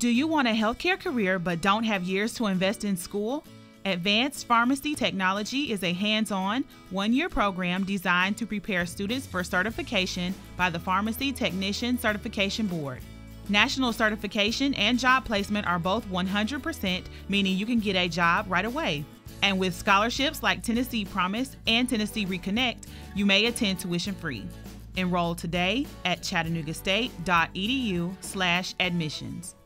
Do you want a healthcare career but don't have years to invest in school? Advanced Pharmacy Technology is a hands on, one year program designed to prepare students for certification by the Pharmacy Technician Certification Board. National certification and job placement are both 100%, meaning you can get a job right away. And with scholarships like Tennessee Promise and Tennessee Reconnect, you may attend tuition free. Enroll today at chattanoogastate.edu slash admissions.